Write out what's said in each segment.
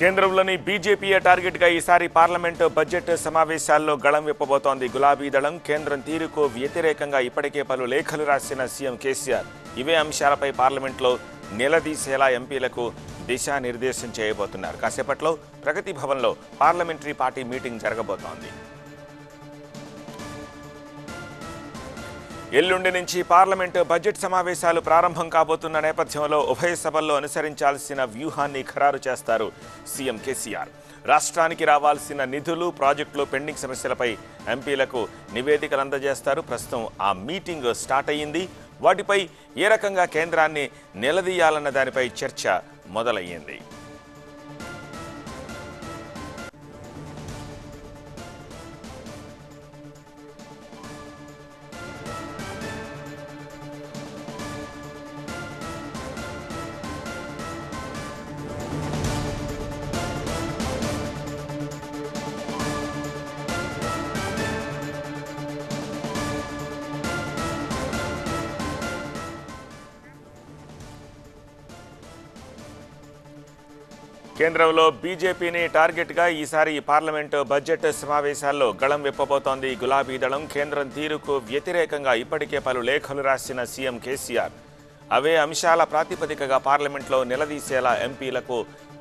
కేంద్రంలోని బీజేపీయే టార్గెట్గా ఈసారి పార్లమెంటు బడ్జెట్ సమావేశాల్లో గళం విప్పబోతోంది. గులాబీ దళం కేంద్రం తీరుకు వ్యతిరేకంగా ఇప్పటికే పలు లేఖలు రాసిన సీఎం కేసీఆర్. ఇవే అంశాలపై పార్లమెంట్లో నిలదీసేలా ఎంపీలకు దిశానిర్దేశం చేయబోతున్నారు. కాసేపట్లో ప్రగతి భవన్లో పార్లమెంటరీ పార్టీ మీటింగ్ జరగబోతోంది. ఎల్లుండి నుంచి పార్లమెంటు బడ్జెట్ సమావేశాలు ప్రారంభం కాబోతున్న నేపథ్యంలో ఉభయ సభల్లో అనుసరించాల్సిన వ్యూహాన్ని ఖరారు చేస్తారు సీఎం కేసీఆర్. రాష్ట్రానికి రావాల్సిన నిధులు ప్రాజెక్టులు పెండింగ్ సమస్యలపై ఎంపీలకు నివేదికలు అందజేస్తారు. ప్రస్తుతం ఆ మీటింగ్ స్టార్ట్ అయ్యింది. వాటిపై ఏ రకంగా కేంద్రాన్ని నిలదీయాలన్న దానిపై చర్చ మొదలయ్యింది. కేంద్రంలో బీజేపీని టార్గెట్గా ఈసారి పార్లమెంటు బడ్జెట్ సమావేశాల్లో గళం విప్పబోతోంది. గులాబీ దళం కేంద్రం తీరుకు వ్యతిరేకంగా ఇప్పటికే పలు లేఖలు రాసిన సీఎం కేసీఆర్. అవే అంశాల ప్రాతిపదికగా పార్లమెంట్లో నిలదీసేలా ఎంపీలకు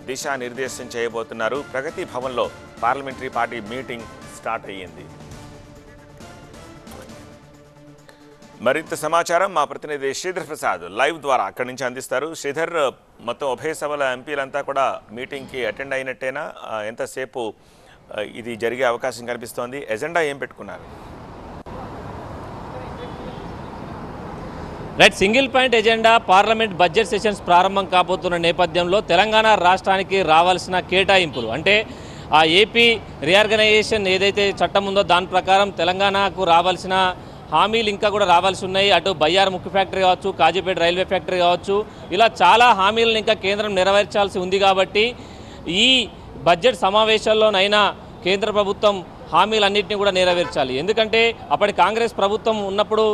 దిశానిర్దేశం చేయబోతున్నారు. ప్రగతి భవన్లో పార్లమెంటరీ పార్టీ మీటింగ్ స్టార్ట్ అయ్యింది. మరింత సమాచారం మా ప్రతినిధి శ్రీధర్ ప్రసాద్ లైవ్ ద్వారా అక్కడి నుంచి అందిస్తారు. శ్రీధర్ మొత్తం ఉభయ సభల ఎంపీలంతా కూడా మీటింగ్కి అటెండ్ అయినట్టేనా? ఎంతసేపు ఇది జరిగే అవకాశం కనిపిస్తోంది? ఎజెండా ఏం పెట్టుకున్నారు? Right single point agenda parliament budget sessions ప్రారంభం కాబోతున్న నేపథ్యంలో తెలంగాణ రాష్ట్రానికి రావాల్సిన కేటాయింపులు. అంటే ఆ ఏపీ రీఆర్గనైజేషన్ ఏదైతే చట్టం ఉందో దాని ప్రకారం తెలంగాణకు రావాల్సిన హామీలు ఇంకా కూడా రావాల్సి ఉన్నాయి. అటు బయ్యార్ ముఖ్య ఫ్యాక్టరీ కావచ్చు కాజీపేట రైల్వే ఫ్యాక్టరీ కావచ్చు ఇలా చాలా హామీలను ఇంకా కేంద్రం నెరవేర్చాల్సి ఉంది కాబట్టి ఈ బడ్జెట్ సమావేశాల్లోనైనా కేంద్ర ప్రభుత్వం హామీలన్నింటినీ కూడా నెరవేర్చాలి. ఎందుకంటే అప్పటి కాంగ్రెస్ ప్రభుత్వం ఉన్నప్పుడు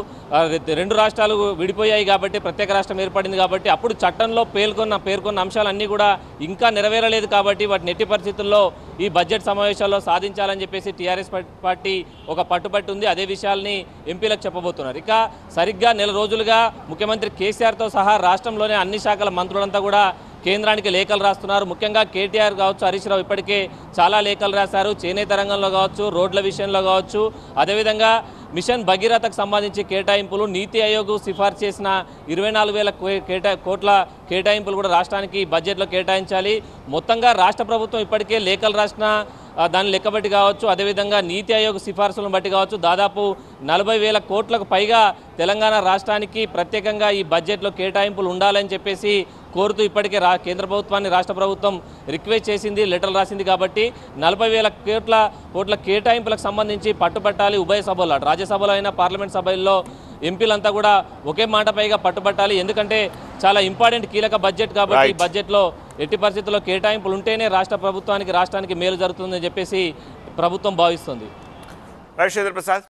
రెండు రాష్ట్రాలు విడిపోయాయి కాబట్టి ప్రత్యేక రాష్ట్రం ఏర్పడింది కాబట్టి అప్పుడు చట్టంలో పేర్కొన్న పేర్కొన్న అంశాలన్నీ కూడా ఇంకా నెరవేరలేదు కాబట్టి వాటి నెట్టి పరిస్థితుల్లో ఈ బడ్జెట్ సమావేశాల్లో సాధించాలని చెప్పేసి టీఆర్ఎస్ పార్టీ ఒక పట్టుబట్టి ఉంది అదే విషయాల్ని ఎంపీలకు చెప్పబోతున్నారు. ఇక సరిగ్గా నెల రోజులుగా ముఖ్యమంత్రి కేసీఆర్తో సహా రాష్ట్రంలోనే అన్ని శాఖల మంత్రులంతా కూడా కేంద్రానికి లేఖలు రాస్తున్నారు. ముఖ్యంగా కేటీఆర్ కావచ్చు హరీష్ రావు ఇప్పటికే చాలా లేఖలు రాశారు. చేనేత రంగంలో కావచ్చు రోడ్ల విషయంలో కావచ్చు. అదేవిధంగా మిషన్ భగీరథకు సంబంధించి కేటాయింపులు నీతి ఆయోగ్ సిఫార్సు చేసిన ఇరవై నాలుగు వేల కో- కేటా కోట్ల కేటాయింపులు కూడా రాష్ట్రానికి బడ్జెట్లో కేటాయించాలి. మొత్తంగా రాష్ట్ర ప్రభుత్వం ఇప్పటికే లేఖలు రాసిన దాన్ని లెక్క లెక్కబట్టి కావచ్చు. అదేవిధంగా నీతి ఆయోగ్ సిఫార్సులను బట్టి కావచ్చు దాదాపు నలభై వేల కోట్లకు పైగా తెలంగాణ రాష్ట్రానికి ప్రత్యేకంగా ఈ బడ్జెట్లో కేటాయింపులు ఉండాలని చెప్పేసి కోరుతూ ఇప్పటికే రా కేంద్ర ప్రభుత్వాన్ని రాష్ట్ర ప్రభుత్వం రిక్వెస్ట్ చేసింది లెటర్లు రాసింది కాబట్టి నలభై వేల కోట్ల కోట్ల కేటాయింపులకు సంబంధించి పట్టుబట్టాలి ఉభయ సభల్లో అటు రాజ్యసభలో అయినా పార్లమెంట్ సభల్లో ఎంపీలంతా కూడా ఒకే మాట పైగా పట్టుబట్టాలి. ఎందుకంటే చాలా ఇంపార్టెంట్ కీలక బడ్జెట్ కాబట్టి. బడ్జెట్లో ఎట్టి పరిస్థితుల్లో కేటాయింపులు ఉంటేనే రాష్ట్ర ప్రభుత్వానికి రాష్ట్రానికి మేలు జరుగుతుందని చెప్పేసి ప్రభుత్వం భావిస్తుంది. శ్రీధర్ ప్రసాద్.